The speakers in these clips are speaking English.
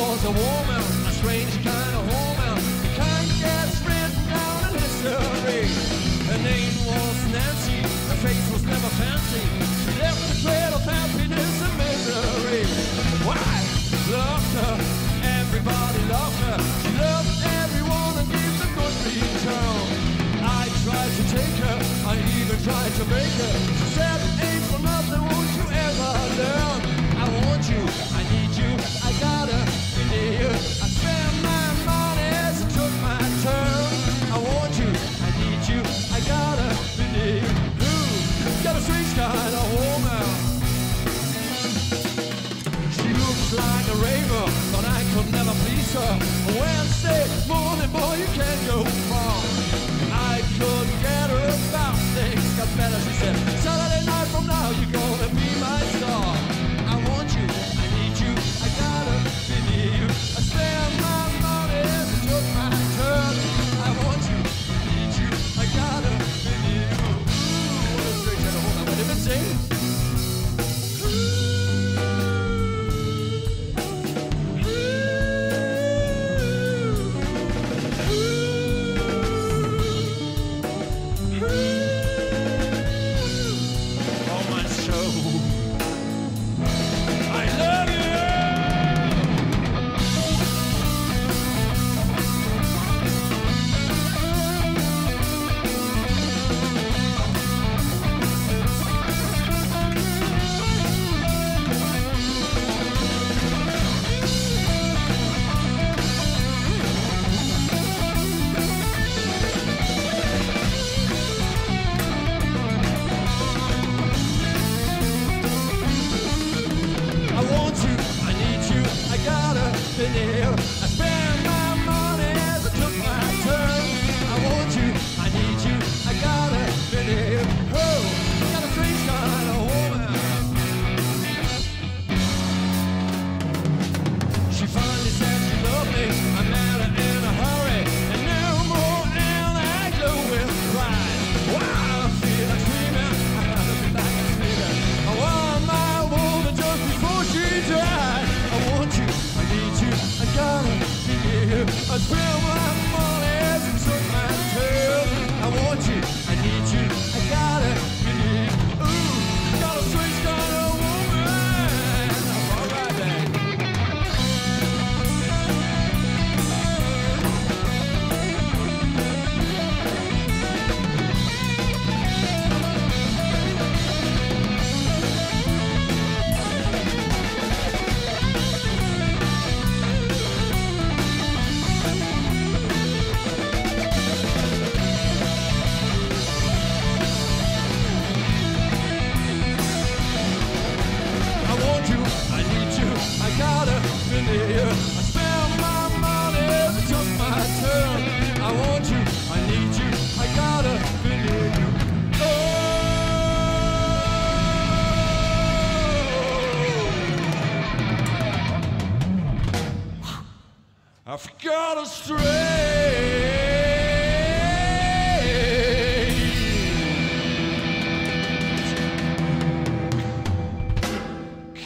was a woman, a strange kind of woman. The kind that's written down in history. Her name was Nancy, her face was never fancy. She left a trail of happiness and misery. Why? Loved her, everybody loved her. She loved everyone and gave them good return. I tried to take her, I even tried to make her. She said, ain't for nothing, she's got a woman. She looks like a raver, but I could never please her. Wednesday. in the. I'd build my I've got a strange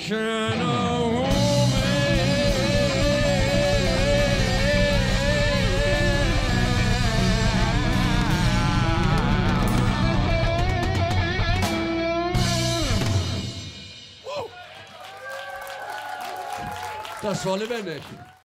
kind of Das war lebendig.